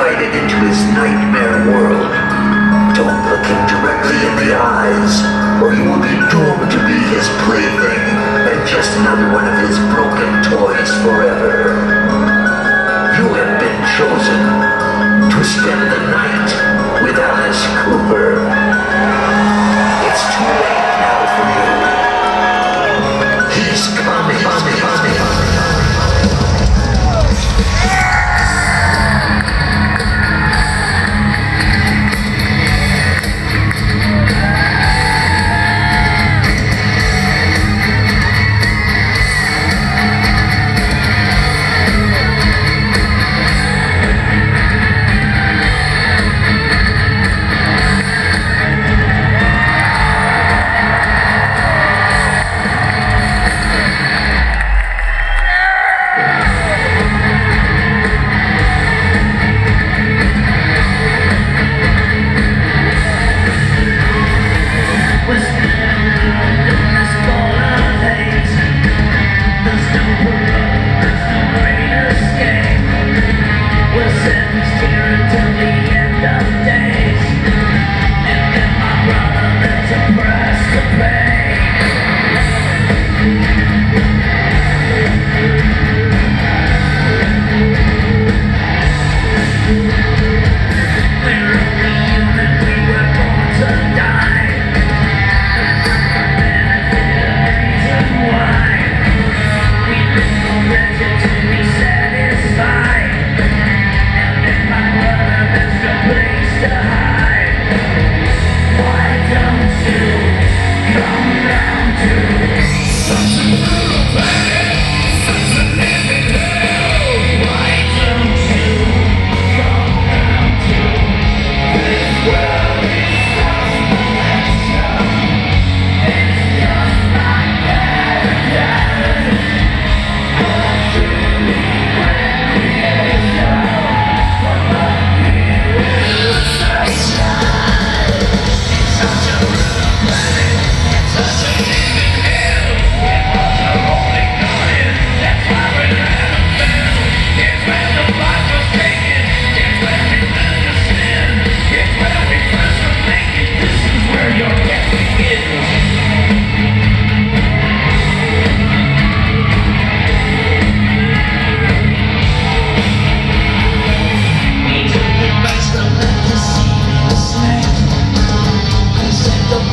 invited into his nightmare world. Don't look him directly in the eyes, or you will be doomed to be his plaything and just another one of his broken toys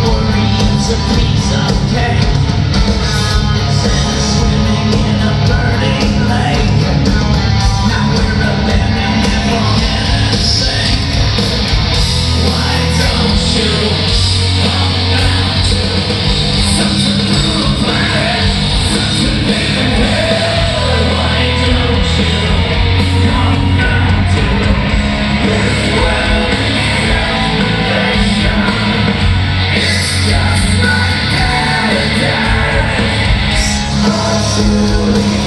worries and please don't care you.